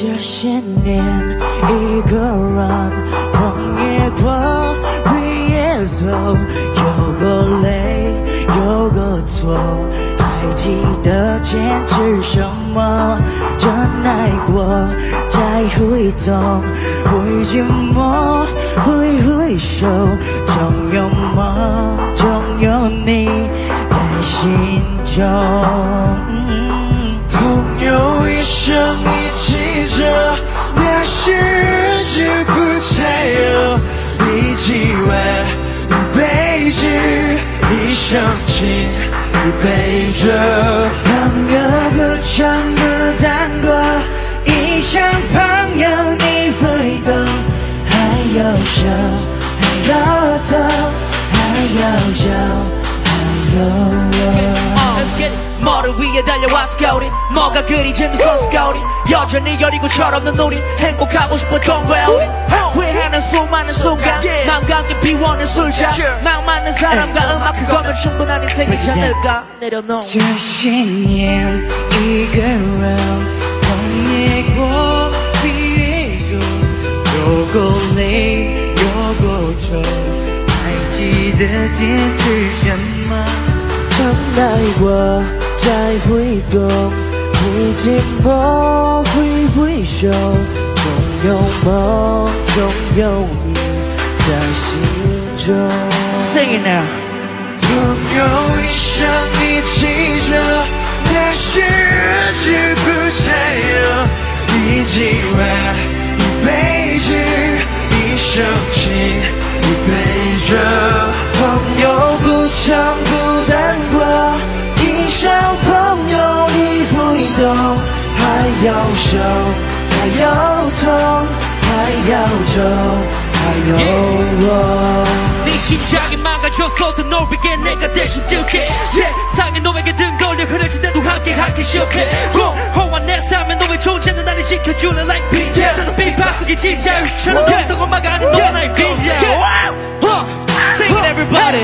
这些年，一个人风也过，雨也走，有过泪，有过错，还记得坚持什么？真爱过，再回头，会寂寞，会回首，总有梦，总有你在心中。那些日子不再有，一起玩一辈子，一生情一辈子。朋友不长不短过，一生朋友你会懂，还有手，还有头，还要笑，还有我。Get it. 뭐를 위해 달려와 스카우리 뭐가 그리 재밌어 스카우리 여전히 여리고철없는 우리 행복하고 싶어 Don't worry 후회하는 수많은 순간 마음과 함께 비워낸 술잔 망맞는 사람과 음악 그거면 충분한 인생이지 않을까 내려놓은 자신인 이걸로 보내고 비해줘 요걸 내 요거죠 알지 늦은 줄잠만 曾爱过，再回头，会寂寞，挥挥手，总有梦，总有你在心中。Sing it now. 朋友一生一起着，那些日子不再 还有手，还有头，还有肘，还有我。 네 심장이 망가졌어도 널 위해 내가 대신 뛸게 세상에 너에게 등 걸려 흐려질 때도 함께 함께 시험해 호환 내 삶에 너의 존재는 나를 지켜주는 like 빛 세상 빛밥 속에 진짜 유치처럼 계속 엄마가 아닌 너가 나의 빛이야 Sing it everybody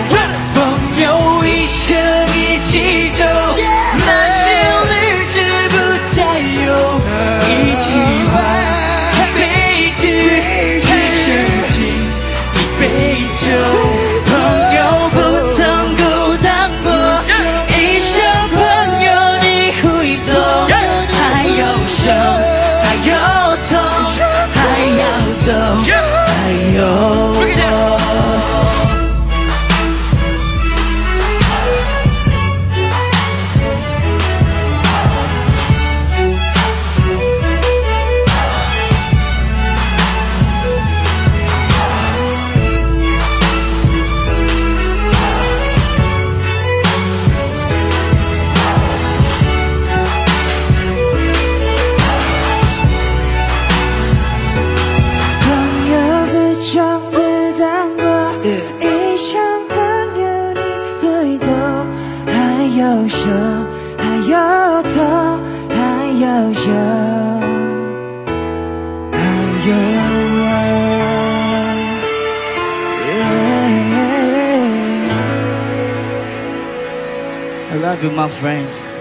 with my friends.